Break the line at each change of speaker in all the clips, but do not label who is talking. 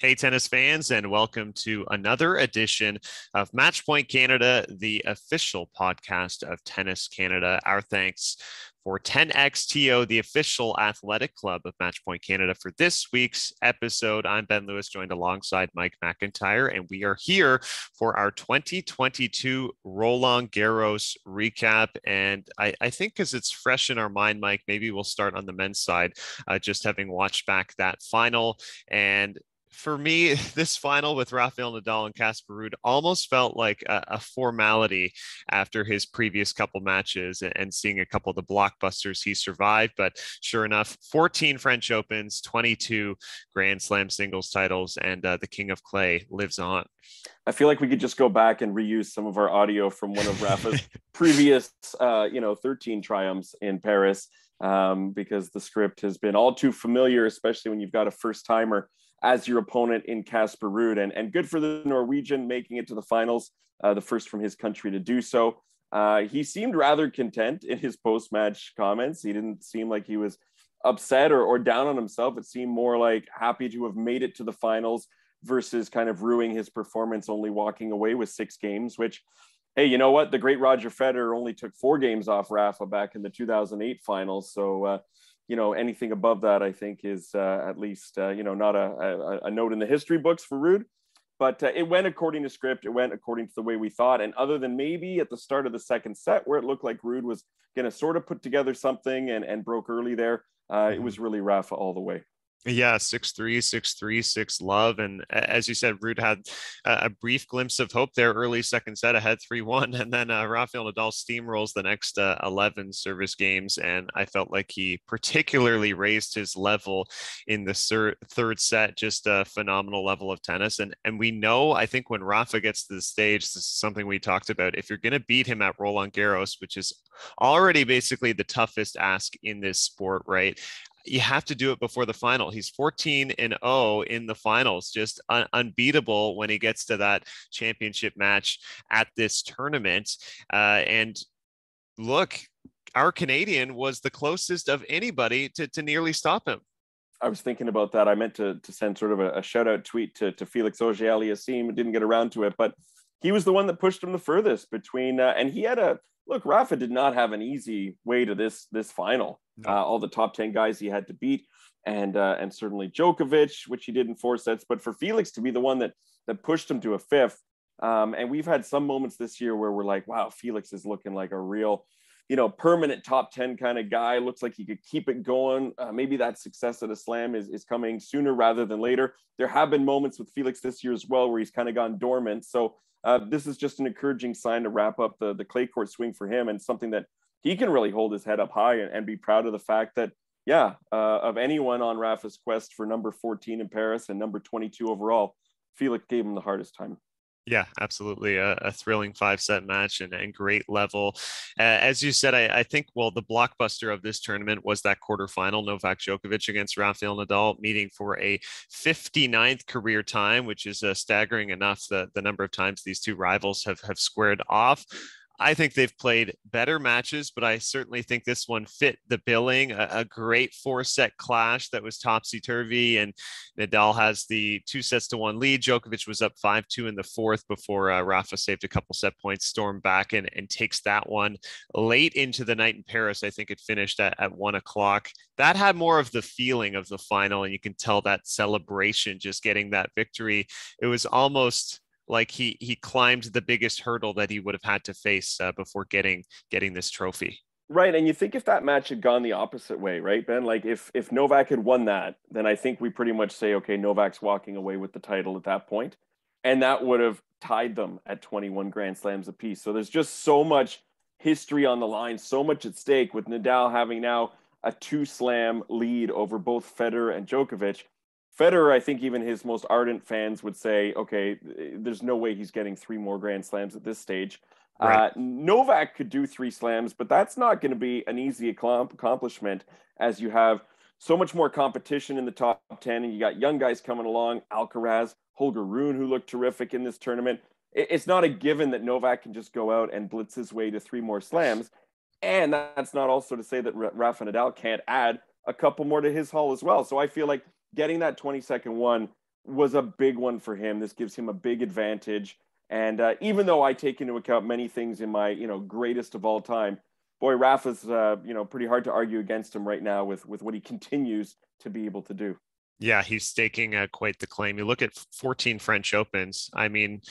Hey, tennis fans, and welcome to another edition of Matchpoint Canada, the official podcast of Tennis Canada. Our thanks for 10XTO, the official athletic club of Matchpoint Canada, for this week's episode. I'm Ben Lewis, joined alongside Mike McIntyre, and we are here for our 2022 Roland Garros recap. And I, I think because it's fresh in our mind, Mike, maybe we'll start on the men's side, uh, just having watched back that final. And for me, this final with Rafael Nadal and Casper Ruud almost felt like a, a, formality after his previous couple matches and, and, seeing a couple of the blockbusters he survived. But sure enough, 14 French Opens, 22 Grand Slam singles titles, and uh, the King of Clay lives on.
I feel like we could just go back and reuse some of our audio from one of Rafa's previous, uh, you know, 13 triumphs in Paris, um, because the script has been all too familiar, especially when you've got a first timer as your opponent in Casper Ruud. And, and good for the Norwegian making it to the finals, uh, the first from his country to do so. Uh, he seemed rather content in his post match comments. He didn't seem like he was upset or, or down on himself. It seemed more like happy to have made it to the finals versus kind of ruining his performance, only walking away with six games, which, hey, you know what? The great Roger Federer only took four games off Rafa back in the 2008 finals. So, uh, you know anything above that i think is uh, at least uh, you know not a, a, a, note in the history books for Ruud. But uh, it went according to script. It went according to the way we thought. And other than maybe at the start of the second set where it looked like Ruud was going to sort of put together something and, and broke early there uh, it mm-hmm. was really rafa all the way
yeah, six three, six three, six love, and as you said, Ruud had a brief glimpse of hope there, early second set, ahead three one, and then uh, Rafael Nadal steamrolls the next uh, eleven service games, and I felt like he particularly raised his level in the thir- third set, just a phenomenal level of tennis, and and we know, I think when Rafa gets to the stage, this is something we talked about. If you're going to beat him at Roland Garros, which is already basically the toughest ask in this sport, right? You have to do it before the final. He's 14 and 0 in the finals, just un- unbeatable when he gets to that championship match at this tournament. Uh, and look, our Canadian was the closest of anybody to, to nearly stop him.
I was thinking about that. I meant to, to send sort of a, a shout out tweet to, to Felix Auger-Aliassime. Didn't get around to it, but he was the one that pushed him the furthest between, uh, and he had a look. Rafa did not have an easy way to this this final uh, all the top 10 guys he had to beat and uh, and certainly Djokovic, which he did in four sets. But for Felix to be the one that that pushed him to a fifth, um, and we've had some moments this year where we're like, wow, Felix is looking like a real, you know, permanent top 10 kind of guy. Looks like he could keep it going. Uh, maybe that success at a slam is, is coming sooner rather than later. There have been moments with Felix this year as well where he's kind of gone dormant. So uh, this is just an encouraging sign to wrap up the, the clay court swing for him and something that he can really hold his head up high and, and be proud of the fact that, yeah, uh, of anyone on Rafa's quest for number 14 in Paris and number 22 overall, Felix gave him the hardest time.
Yeah, absolutely. A, a, thrilling five set match and, and great level. Uh, as you said, I, I, think, well, the blockbuster of this tournament was that quarterfinal Novak Djokovic against Rafael Nadal, meeting for a 59th career time, which is uh, staggering enough the, the number of times these two rivals have, have squared off. I think they've played better matches, but I certainly think this one fit the billing. A, a great four set clash that was topsy turvy, and Nadal has the two sets to one lead. Djokovic was up 5 2 in the fourth before uh, Rafa saved a couple set points, stormed back and, and takes that one late into the night in Paris. I think it finished at, at one o'clock. That had more of the feeling of the final, and you can tell that celebration just getting that victory. It was almost like he he climbed the biggest hurdle that he would have had to face uh, before getting getting this trophy.
Right, and you think if that match had gone the opposite way, right, Ben? Like if if Novak had won that, then I think we pretty much say, okay, Novak's walking away with the title at that point, and that would have tied them at 21 Grand Slams apiece. So there's just so much history on the line, so much at stake with Nadal having now a two slam lead over both Federer and Djokovic. Federer, I think even his most ardent fans would say, okay, there's no way he's getting three more Grand Slams at this stage. Right. Uh, Novak could do three slams, but that's not going to be an easy accomplishment as you have so much more competition in the top 10 and you got young guys coming along, Alcaraz, Holger Rune, who looked terrific in this tournament. It's not a given that Novak can just go out and blitz his way to three more slams. And that's not also to say that Rafa Nadal can't add a couple more to his haul as well. So I feel like getting that 20 second one was a big one for him. This gives him a big advantage. And uh, even though I take into account many things in my, you know, greatest of all time, boy, Rafa's, uh, you know, pretty hard to argue against him right now with with what he continues to be able to do.
Yeah, he's staking uh, quite the claim. You look at 14 French Opens. I mean,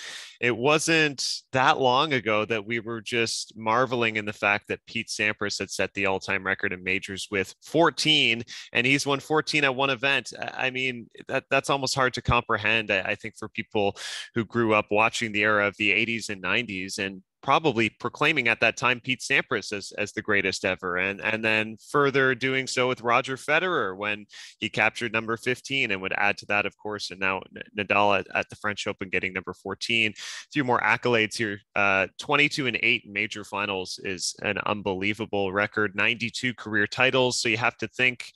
it wasn't that long ago that we were just marveling in the fact that Pete Sampras had set the all time record in majors with 14, and he's won 14 at one event. I mean, that, that's almost hard to comprehend, I, I think, for people who grew up watching the era of the 80s and 90s. And probably proclaiming at that time Pete Sampras as, as the greatest ever. And, and then further doing so with Roger Federer when he captured number 15 and would add to that, of course. And now Nadal at, at the French Open getting number 14. A few more accolades here uh, 22 and 8 major finals is an unbelievable record, 92 career titles. So you have to think.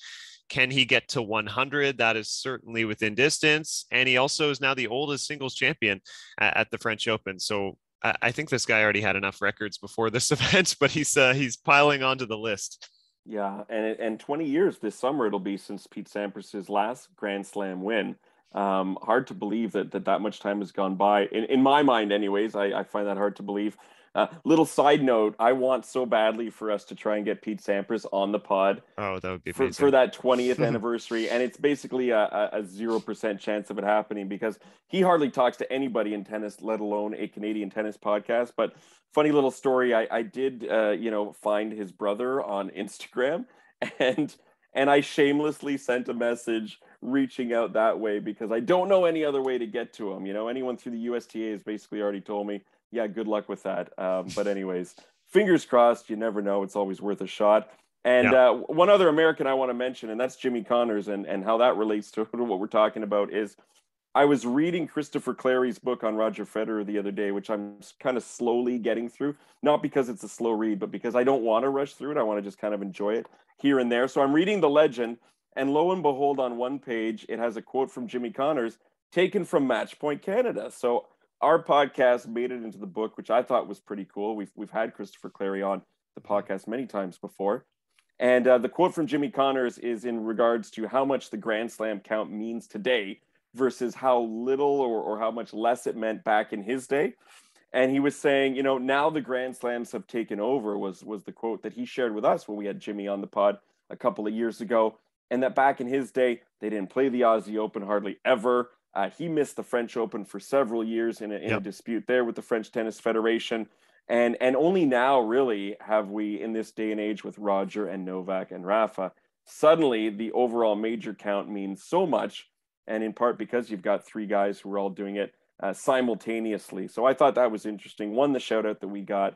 Can he get to 100? That is certainly within distance. And he also is now the oldest singles champion at, at the French Open. So I think this guy already had enough records before this event, but he's uh, he's piling onto the list.
Yeah, and and 20 years this summer it'll be since Pete Sampras's last Grand Slam win. Um, hard to believe that, that that much time has gone by. In, in my mind, anyways, I, I find that hard to believe. Uh, little side note: I want so badly for us to try and get Pete Sampras on the pod.
Oh, that would be
for, for that 20th anniversary, and it's basically a zero percent chance of it happening because he hardly talks to anybody in tennis, let alone a Canadian tennis podcast. But funny little story: I, I did, uh, you know, find his brother on Instagram, and and I shamelessly sent a message reaching out that way because I don't know any other way to get to him. You know, anyone through the USTA has basically already told me yeah, good luck with that. Um, but anyways, fingers crossed. You never know. It's always worth a shot. And yeah. uh, one other American I want to mention, and that's Jimmy Connors, and and how that relates to what we're talking about is. I was reading Christopher Clarey's book on Roger Federer the other day, which I'm kind of slowly getting through, not because it's a slow read, but because I don't want to rush through it. I want to just kind of enjoy it here and there. So I'm reading The Legend, and lo and behold, on one page, it has a quote from Jimmy Connors taken from Match Point Canada. So our podcast made it into the book, which I thought was pretty cool. We've we've had Christopher Clarey on the podcast many times before, and uh, the quote from Jimmy Connors is in regards to how much the Grand Slam count means today versus how little or, or how much less it meant back in his day. And he was saying, you know, now the Grand Slams have taken over was was the quote that he shared with us when we had Jimmy on the pod a couple of years ago. And that back in his day, they didn't play the Aussie Open hardly ever. Uh, he missed the French Open for several years in, a, in yep. a dispute there with the French Tennis Federation. And, and only now, really, have we, in this day and age with Roger and Novak and Rafa, suddenly the overall major count means so much. And in part because you've got three guys who are all doing it uh, simultaneously. So I thought that was interesting. One, the shout out that we got,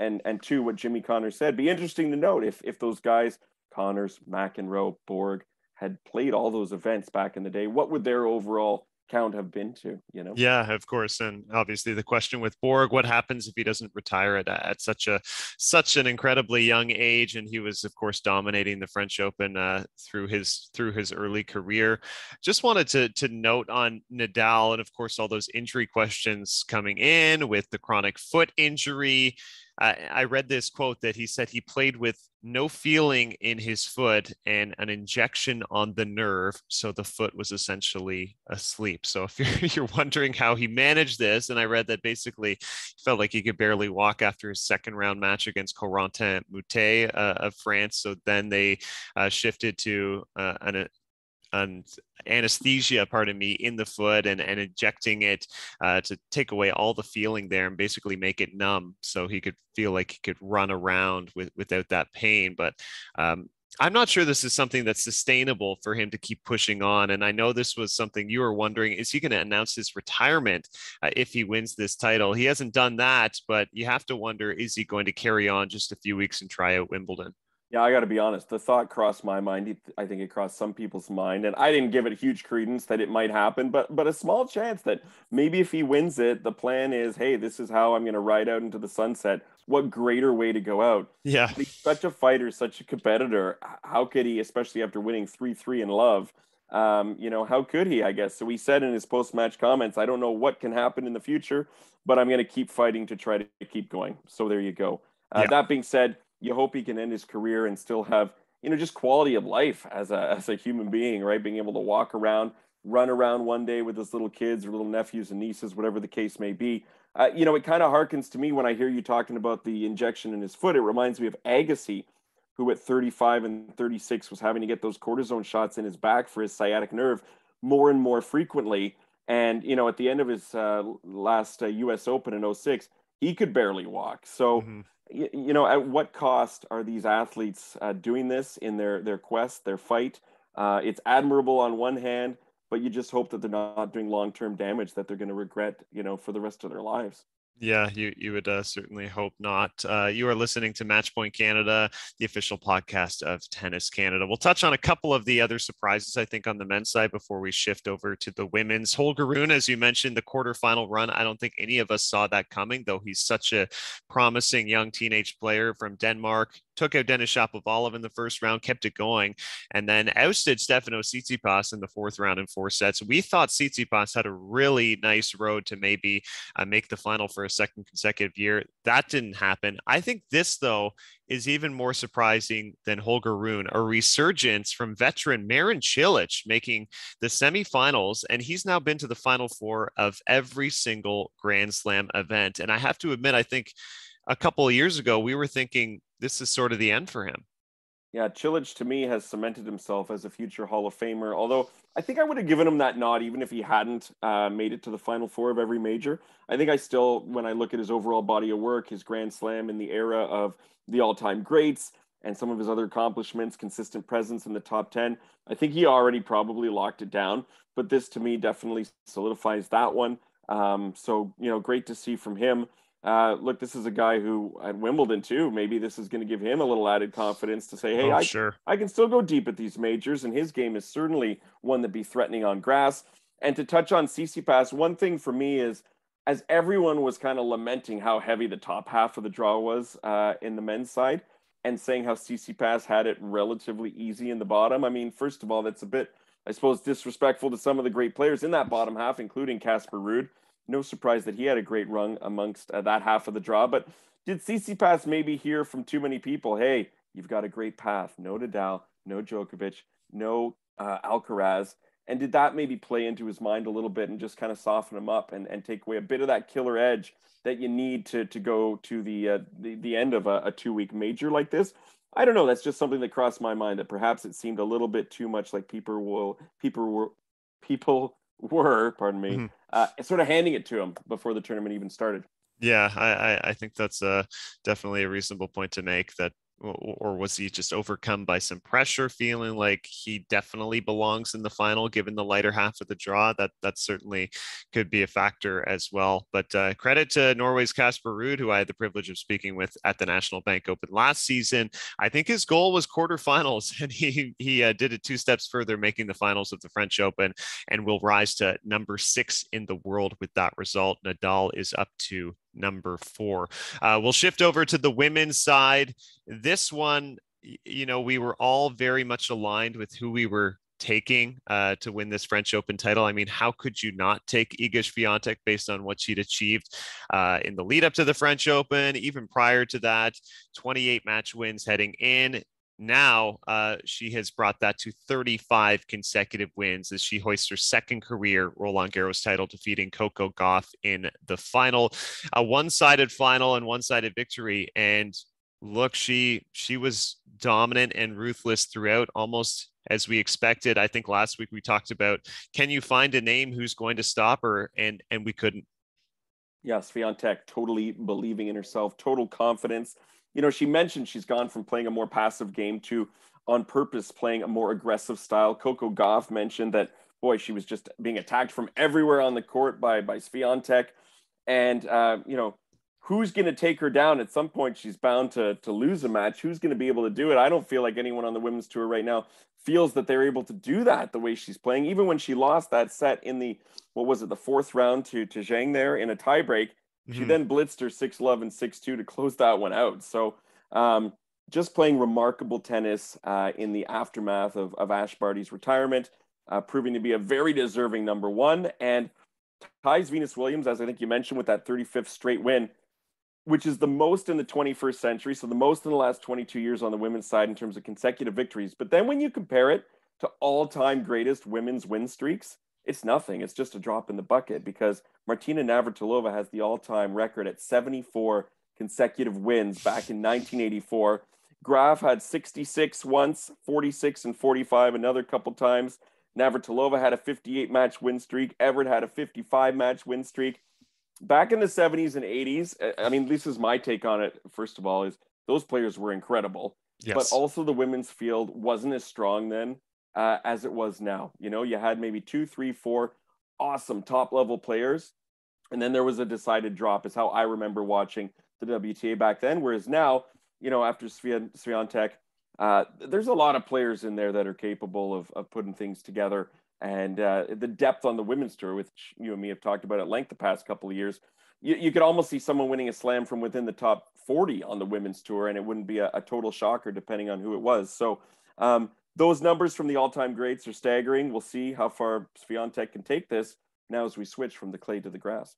and, and two, what Jimmy Connors said. Be interesting to note if, if those guys, Connors, McEnroe, Borg, had played all those events back in the day, what would their overall count have been to you know?
Yeah of course and obviously the question with borg what happens if he doesn't retire at, at such a such an incredibly young age? And he was of course dominating the french open uh, through his through his early career. Just wanted to to note on nadal and of course all those injury questions coming in with the chronic foot injury I, read this quote that he said he played with no feeling in his foot and an injection on the nerve. So the foot was essentially asleep. So if you're, you're wondering how he managed this, and I read that basically he felt like he could barely walk after his second round match against Corentin Moutet uh, of France. So then they uh, shifted to uh, an, an anesthesia, pardon me, in the foot and, and injecting it uh, to take away all the feeling there and basically make it numb so he could feel like he could run around with, without that pain. But um, I'm not sure this is something that's sustainable for him to keep pushing on. And I know this was something you were wondering is he going to announce his retirement uh, if he wins this title? He hasn't done that, but you have to wonder is he going to carry on just a few weeks and try out Wimbledon?
Yeah, I got to be honest. The thought crossed my mind. I think it crossed some people's mind, and I didn't give it huge credence that it might happen, but but a small chance that maybe if he wins it, the plan is, hey, this is how I'm going to ride out into the sunset. What greater way to go out?
Yeah,
he's such a fighter, such a competitor. How could he, especially after winning three three in love? Um, you know, how could he? I guess so. He said in his post match comments, "I don't know what can happen in the future, but I'm going to keep fighting to try to keep going." So there you go. Uh, yeah. That being said you hope he can end his career and still have you know just quality of life as a as a human being right being able to walk around run around one day with his little kids or little nephews and nieces, whatever the case may be. Uh, you know, it kind of harkens to me when I hear you talking about the injection in his foot. It reminds me of Agassi, who at 35 and 36 was having to get those cortisone shots in his back for his sciatic nerve more and more frequently. And, you know, at the end of his uh, last uh, US Open in 06, he could barely walk. So, mm-hmm. You, you, know, at what cost are these athletes uh, doing this in their, their quest, their fight? Uh, it's admirable on one hand, but you just hope that they're not doing long-term damage that they're going to regret, you know, for the rest of their lives.
Yeah, you you would uh, certainly hope not. Uh, you are listening to Matchpoint Canada, the official podcast of Tennis Canada. We'll touch on a couple of the other surprises, I think, on the men's side before we shift over to the women's. Holger Rune, as you mentioned, the quarterfinal run. I don't think any of us saw that coming, though he's such a promising young teenage player from Denmark took out Denis Shapovalov in the first round, kept it going, and then ousted Stefanos Tsitsipas in the fourth round in four sets. We thought Tsitsipas had a really nice road to maybe uh, make the final for a second consecutive year. That didn't happen. I think this, though, is even more surprising than Holger Rune, a resurgence from veteran Marin Cilic making the semifinals, and he's now been to the final four of every single Grand Slam event. And I have to admit, I think a couple of years ago, we were thinking this is sort of the end for him.
Yeah, Cilic to me has cemented himself as a future Hall of Famer. Although I think I would have given him that nod even if he hadn't uh, made it to the final four of every major. I think I still, when I look at his overall body of work, his Grand Slam in the era of the all-time greats, and some of his other accomplishments, consistent presence in the top 10, I think he already probably locked it down. But this to me definitely solidifies that one. Um, so, you know, great to see from him. Uh, look, this is a guy who at Wimbledon too. Maybe this is going to give him a little added confidence to say, "Hey, oh, I, sure. I can still go deep at these majors." And his game is certainly one that be threatening on grass. And to touch on Tsitsipas, one thing for me is, as everyone was kind of lamenting how heavy the top half of the draw was uh, in the men's side, and saying how Tsitsipas had it relatively easy in the bottom. I mean, first of all, that's a bit, I suppose, disrespectful to some of the great players in that bottom half, including Casper Ruud no surprise that he had a great run amongst uh, that half of the draw. But did Tsitsipas maybe hear from too many people? Hey, you've got a great path. No Nadal, no Djokovic, no uh, Alcaraz. And did that maybe play into his mind a little bit and just kind of soften him up and, and take away a bit of that killer edge that you need to to go to the uh, the, the end of a, a two week major like this? I don't know. That's just something that crossed my mind that perhaps it seemed a little bit too much like people will people were people were, pardon me, mm-hmm. uh, sort of handing it to him before the tournament even started.
Yeah, I, I think that's a, definitely a reasonable point to make that or was he just overcome by some pressure feeling like he definitely belongs in the final given the lighter half of the draw? That that certainly could be a factor as well. But uh, credit to norway's casper ruud who i had the privilege of speaking with at the national bank open last season. I think his goal was quarterfinals and he he uh, did it two steps further making the finals of the french open and will rise to number six in the world with that result. Nadal is up to number four. Uh, we'll shift over to the women's side. This one, you know, we were all very much aligned with who we were taking uh, to win this French Open title. I mean, how could you not take Iga Swiatek based on what she'd achieved uh, in the lead up to the French Open, even prior to that, 28 match wins heading in. Now uh, she has brought that to 35 consecutive wins as she hoists her second career Roland Garros title, defeating Coco Gauff in the final, a one-sided final and one-sided victory. And look, she she was dominant and ruthless throughout, almost as we expected. I think last week we talked about can you find a name who's going to stop her, and and we couldn't.
Yes, Swiatek totally believing in herself, total confidence you know, she mentioned she's gone from playing a more passive game to on purpose playing a more aggressive style. Coco Gauff mentioned that boy, she was just being attacked from everywhere on the court by by Swiatek, and uh, you know, who's going to take her down at some point? She's bound to to lose a match. Who's going to be able to do it? I don't feel like anyone on the women's tour right now feels that they're able to do that the way she's playing. Even when she lost that set in the what was it, the fourth round to to Zhang there in a tiebreak she mm-hmm. then blitzed her 6 love and 6 2 to close that one out. So um, just playing remarkable tennis uh, in the aftermath of, of Ash Barty's retirement, uh, proving to be a very deserving number one. And ties Venus Williams, as I think you mentioned, with that 35th straight win, which is the most in the 21st century. So the most in the last 22 years on the women's side in terms of consecutive victories. But then when you compare it to all time greatest women's win streaks, it's nothing. It's just a drop in the bucket because Martina Navratilova has the all-time record at 74 consecutive wins back in 1984. Graf had 66 once, 46 and 45 another couple times. Navratilova had a 58 match win streak. Evert had a 55 match win streak. Back in the 70s and 80s, I mean, this is my take on it. First of all, is those players were incredible, yes. but also the women's field wasn't as strong then uh, as it was now. You know, you had maybe two, three, four awesome top level players, and then there was a decided drop. Is how I remember watching the WTA back then. Whereas now, you know, after Swiatek, uh, there's a lot of players in there that are capable of, of putting things together. And uh, the depth on the women's tour, which you and me have talked about at length the past couple of years, you, you could almost see someone winning a slam from within the top 40 on the women's tour, and it wouldn't be a, a total shocker depending on who it was. So um, those numbers from the all-time greats are staggering. We'll see how far Swiatek can take this now as we switch from the clay to the grass.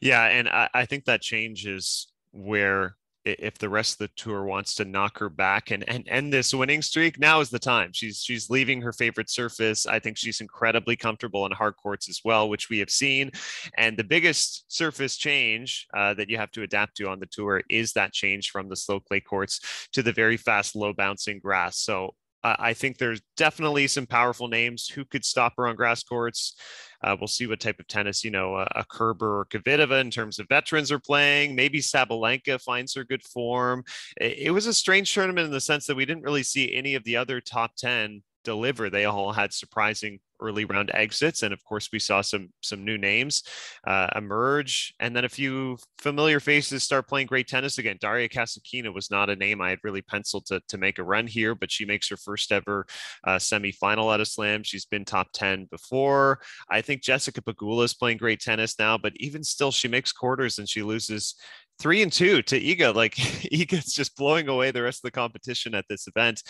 Yeah, and I, I think that changes where if the rest of the tour wants to knock her back and, and end this winning streak, now is the time. She's she's leaving her favorite surface. I think she's incredibly comfortable on hard courts as well, which we have seen. And the biggest surface change uh, that you have to adapt to on the tour is that change from the slow clay courts to the very fast, low bouncing grass. So uh, I think there's definitely some powerful names who could stop her on grass courts. Uh, we'll see what type of tennis, you know, a, a Kerber or Kvitova in terms of veterans are playing. Maybe Sabalenka finds her good form. It, it was a strange tournament in the sense that we didn't really see any of the other top 10 deliver. They all had surprising early round exits, and of course, we saw some some new names uh, emerge, and then a few familiar faces start playing great tennis again. Daria Kasatkina was not a name I had really penciled to to make a run here, but she makes her first ever uh, semifinal at a slam. She's been top ten before. I think Jessica Pegula is playing great tennis now, but even still, she makes quarters and she loses three and two to Iga. Like Iga's just blowing away the rest of the competition at this event.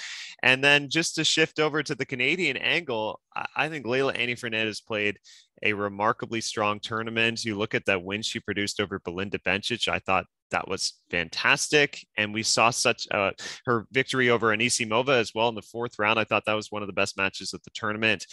And then just to shift over to the Canadian angle, I think Leylah Annie Fernandez played a remarkably strong tournament. You look at that win she produced over Belinda Bencic. I thought that was fantastic. And we saw such uh, her victory over Anisimova as well in the fourth round. I thought that was one of the best matches of the tournament.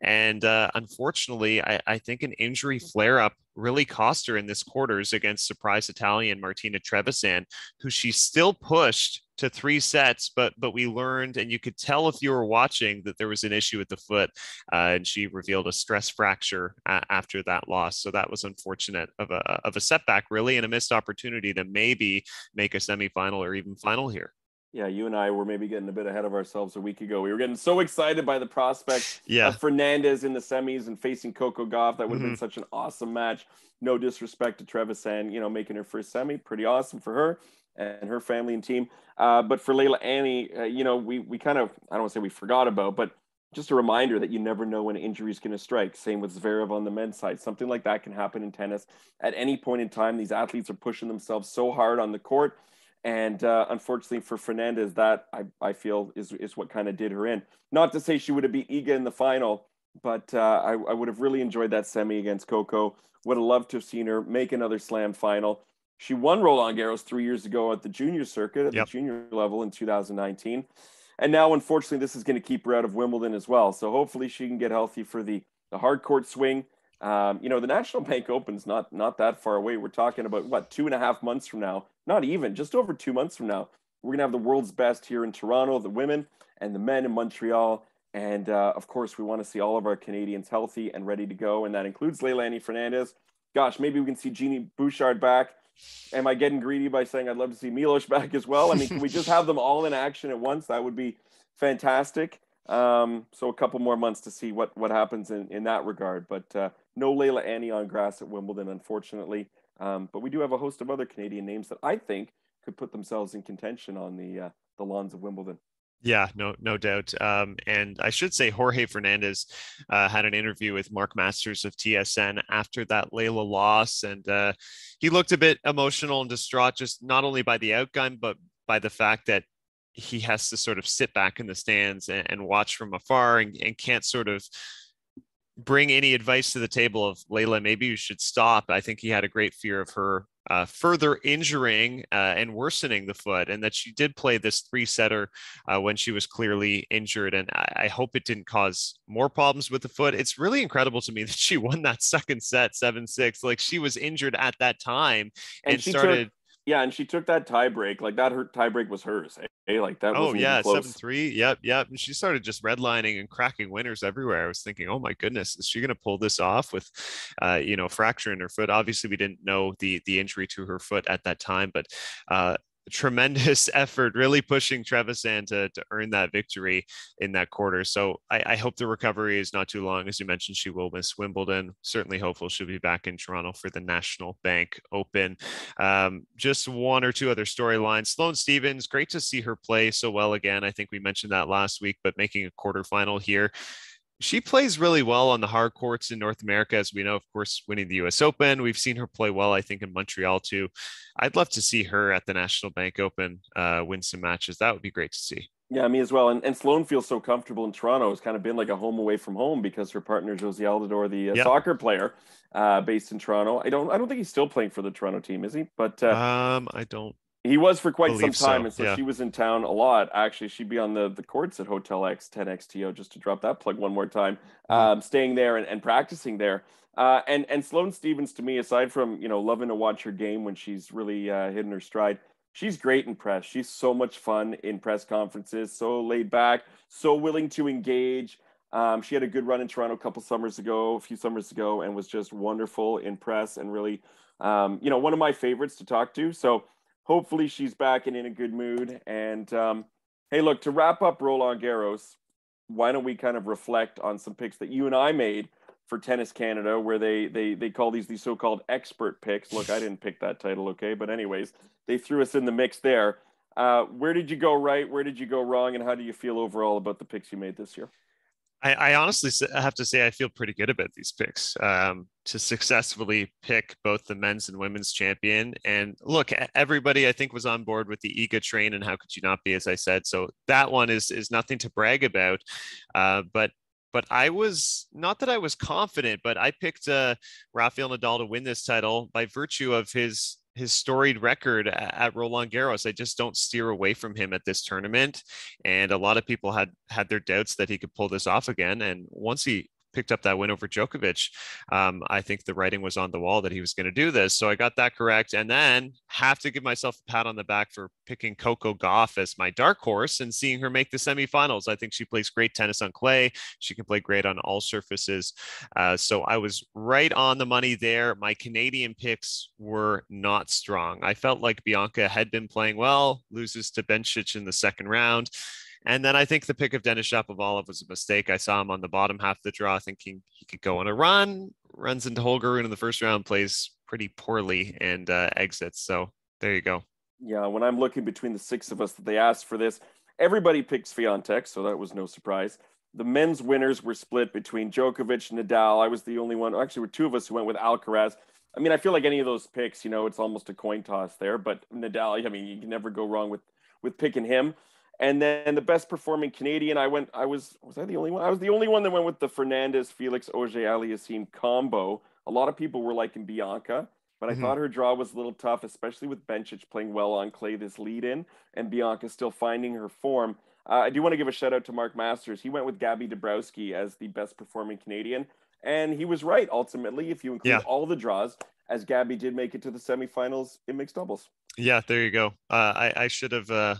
And uh, unfortunately, I, I, think an injury flare up really cost her in this quarters against surprise Italian Martina Trevisan, who she still pushed to three sets, but but we learned, and you could tell if you were watching that there was an issue with the foot, uh, and she revealed a stress fracture a- after that loss. So that was unfortunate of a of a setback, really, and a missed opportunity to maybe make a semifinal or even final here.
Yeah, you and I were maybe getting a bit ahead of ourselves a week ago. We were getting so excited by the prospect yeah. of Fernandez in the semis and facing Coco Gauff. That would have mm-hmm. been such an awesome match. No disrespect to Trevisan, you know, making her first semi, pretty awesome for her and her family and team. Uh, but for Leylah Annie, uh, you know, we we kind of I don't want to say we forgot about, but just a reminder that you never know when injury is going to strike. Same with Zverev on the men's side. Something like that can happen in tennis at any point in time. These athletes are pushing themselves so hard on the court. And uh, unfortunately for Fernandez, that I, I feel is, is what kind of did her in. Not to say she would have beat Iga in the final, but uh, I, I would have really enjoyed that semi against Coco. Would have loved to have seen her make another slam final. She won Roland Garros three years ago at the junior circuit, at yep. the junior level in 2019. And now, unfortunately, this is going to keep her out of Wimbledon as well. So hopefully she can get healthy for the, the hard court swing. Um, you know, the National Bank Open's not not that far away. We're talking about what two and a half months from now, not even just over two months from now. We're gonna have the world's best here in Toronto, the women and the men in Montreal, and uh, of course, we want to see all of our Canadians healthy and ready to go, and that includes Leylah Annie Fernandez. Gosh, maybe we can see Genie Bouchard back. Am I getting greedy by saying I'd love to see Milos back as well? I mean, can we just have them all in action at once? That would be fantastic. Um, so a couple more months to see what what happens in, in that regard. But uh, no Leylah Annie on grass at Wimbledon, unfortunately. Um, but we do have a host of other Canadian names that I think could put themselves in contention on the uh, the lawns of Wimbledon.
Yeah, no, no doubt. Um, and I should say, Jorge Fernandez uh, had an interview with Mark Masters of TSN after that Leylah loss, and uh, he looked a bit emotional and distraught, just not only by the outcome, but by the fact that he has to sort of sit back in the stands and, and watch from afar and, and can't sort of bring any advice to the table of Leylah, maybe you should stop. I think he had a great fear of her uh, further injuring uh, and worsening the foot, and that she did play this three setter uh, when she was clearly injured. And I, I, hope it didn't cause more problems with the foot. It's really incredible to me that she won that second set 7 6. Like she was injured at that time and, and started.
Took, yeah, and she took that tie break. Like that, her tie break was hers. Hey, like that.
Oh yeah, seven three. Yep, yep. And she started just redlining and cracking winners everywhere. I was thinking, oh my goodness, is she going to pull this off with, uh, you know, fracturing her foot? Obviously, we didn't know the the injury to her foot at that time, but uh, tremendous effort, really pushing Trevisan to, to earn that victory in that quarter. So I, I, hope the recovery is not too long. As you mentioned, she will miss Wimbledon. Certainly hopeful she'll be back in Toronto for the National Bank Open. Um, just one or two other storylines. Sloane Stevens, great to see her play so well again. I think we mentioned that last week, but making a quarterfinal here she plays really well on the hard courts in North America, as we know, of course, winning the US Open. We've seen her play well, I think, in Montreal too. I'd love to see her at the National Bank Open uh, win some matches. That would be great to see.
Yeah, me as well. And, and Sloane feels so comfortable in Toronto. It's kind of been like a home away from home because her partner Jozy Altidore, the uh, yep. soccer player, uh, based in Toronto. I don't I don't think he's still playing for the Toronto team, is he? But
uh, um, I don't
he was for quite some time, so. and so yeah. she was in town a lot. Actually, she'd be on the the courts at Hotel X 10XTO just to drop that plug one more time. Mm-hmm. Um, staying there and, and practicing there. Uh, and and Sloane Stevens to me, aside from you know loving to watch her game when she's really uh, hitting her stride, she's great in press. She's so much fun in press conferences, so laid back, so willing to engage. Um, she had a good run in Toronto a couple summers ago, a few summers ago, and was just wonderful in press and really, um, you know, one of my favorites to talk to. So hopefully she's back and in a good mood. And um, hey, look, to wrap up Roland Garros, why don't we kind of reflect on some picks that you and I made for Tennis Canada, where they they they call these these so-called expert picks. Look, I didn't pick that title, okay, but anyways, they threw us in the mix there. Uh, where did you go right? Where did you go wrong? And how do you feel overall about the picks you made this year?
I, I, honestly have to say I feel pretty good about these picks um, to successfully pick both the men's and women's champion. And look, everybody I think was on board with the Iga train, and how could you not be? As I said, so that one is is nothing to brag about. Uh, but but I was not that I was confident, but I picked uh, Rafael Nadal to win this title by virtue of his his storied record at Roland Garros. I just don't steer away from him at this tournament. And a lot of people had had their doubts that he could pull this off again. And once he picked up that win over Djokovic, um, I think the writing was on the wall that he was going to do this. So I got that correct. And then have to give myself a pat on the back for picking Coco Gauff as my dark horse and seeing her make the semifinals. I think she plays great tennis on clay. She can play great on all surfaces. Uh, so I was right on the money there. My Canadian picks were not strong. I felt like Bianca had been playing well, loses to Bencic in the second round. And then I think the pick of Denis Shapovalov was a mistake. I saw him on the bottom half of the draw, thinking he could go on a run, runs into Holger in the first round, plays pretty poorly, and uh, exits. So there you go.
Yeah, when I'm looking between the six of us that they asked for this, everybody picks Swiatek, so that was no surprise. The men's winners were split between Djokovic Nadal. I was the only one. Actually, were two of us who went with Alcaraz. I mean, I feel like any of those picks, you know, it's almost a coin toss there. But Nadal, I mean, you can never go wrong with with picking him. And then the best performing Canadian, I went. I was was I the only one? I was the only one that went with the Fernandez Felix Auger Aliassime combo. A lot of people were liking Bianca, but I mm-hmm. thought her draw was a little tough, especially with Bencic playing well on clay this lead in, and Bianca still finding her form. Uh, I do want to give a shout out to Mark Masters. He went with Gabby Dabrowski as the best performing Canadian, and he was right ultimately. If you include yeah. all the draws, as Gabby did make it to the semifinals in mixed doubles.
Yeah, there you go. Uh, I, I should have uh,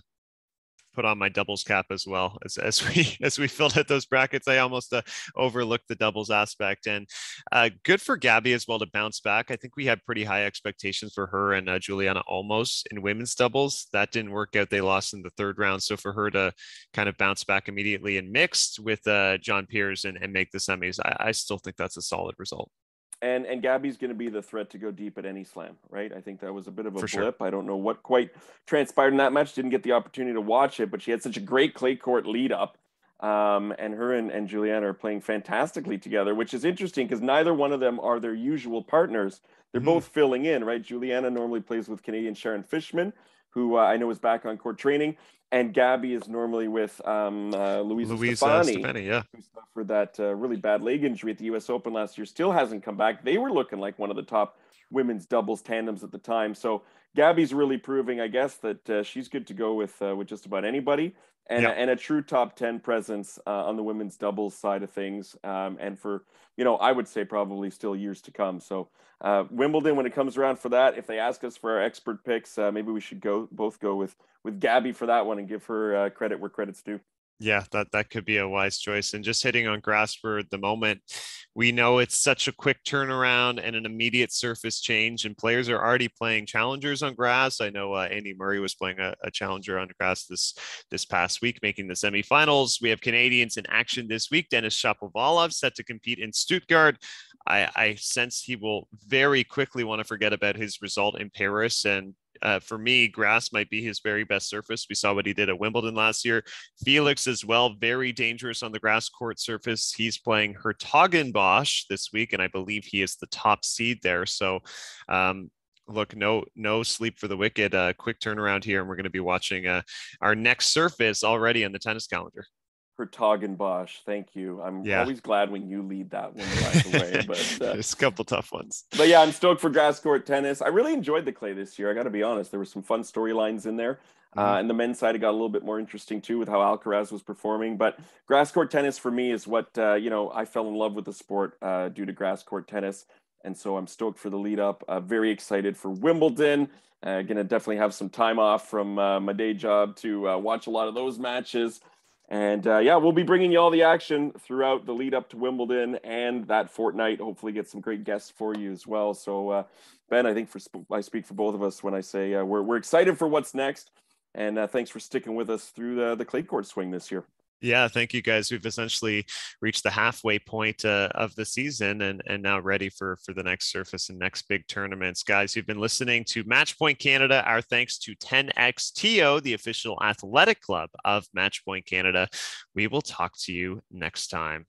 put on my doubles cap as well as, as we as we filled out those brackets. I almost uh, overlooked the doubles aspect, and uh, good for Gabby as well to bounce back. I think we had pretty high expectations for her and uh, Giuliana Olmos in women's doubles. That didn't work out; they lost in the third round. So for her to kind of bounce back immediately and mixed with uh, John Peers and, and make the semis, I, I still think that's a solid result
and and Gabby's going to be the threat to go deep at any slam, right? I think that was a bit of a
For
blip.
Sure.
I don't know what quite transpired in that match. Didn't get the opportunity to watch it, but she had such a great clay court lead up. Um, and her and, and Giuliana are playing fantastically together, which is interesting because neither one of them are their usual partners. They're mm-hmm. both filling in, right? Giuliana normally plays with Canadian Sharon Fichman, who uh, I know is back on court training, and Gabby is normally with um, uh, Luisa, Luisa Stefani,
Stefani, yeah.
who suffered that uh, really bad leg injury at the U.S. Open last year. Still hasn't come back. They were looking like one of the top women's doubles tandems at the time. So Gabby's really proving, I guess, that uh, she's good to go with uh, with just about anybody and, and a true top 10 presence uh, on the women's doubles side of things. Um, and for, you know, I would say probably still years to come. So uh, Wimbledon, when it comes around for that, if they ask us for our expert picks, uh, maybe we should go both go with, with Gabby for that one and give her uh, credit where credit's due
yeah, that that could be a wise choice. And just hitting on grass for the moment, we know it's such a quick turnaround and an immediate surface change, and players are already playing challengers on grass. I know uh, Andy Murray was playing a, a, challenger on grass this this past week, making the semifinals. We have Canadians in action this week. Denis Shapovalov set to compete in Stuttgart. I, I sense he will very quickly want to forget about his result in Paris and uh, for me, grass might be his very best surface. We saw what he did at Wimbledon last year. Felix as well, very dangerous on the grass court surface. He's playing Hertogenbosch this week, and I believe he is the top seed there. So, um, look, no no sleep for the wicked. Uh, quick turnaround here, and we're going to be watching uh, our next surface already on the tennis calendar.
Hertogenbosch. Thank you. I'm yeah. always glad when you lead that one right away. But
uh, there's a couple tough ones.
But yeah, I'm stoked for grass court tennis. I really enjoyed the clay this year. I got to be honest. There were some fun storylines in there. Uh, mm-hmm. Uh, and the men's side, it got a little bit more interesting too with how Alcaraz was performing. But grass court tennis for me is what uh, you know. I fell in love with the sport uh, due to grass court tennis, and so I'm stoked for the lead up. Uh, very excited for Wimbledon. Uh, gonna definitely have some time off from my day job to watch a lot of those matches. And uh, yeah, we'll be bringing you all the action throughout the lead up to Wimbledon and that fortnight. Hopefully, get some great guests for you as well. So, uh, Ben, I think for I speak for both of us when I say uh, we're we're excited for what's next. And uh, thanks for sticking with us through the the clay court swing this year.
Yeah, thank you guys. We've essentially reached the halfway point uh, of the season and, and now ready for, for the next surface and next big tournaments. Guys, you've been listening to Matchpoint Canada. Our thanks to 10XTO, the official athletic club of Matchpoint Canada. We will talk to you next time.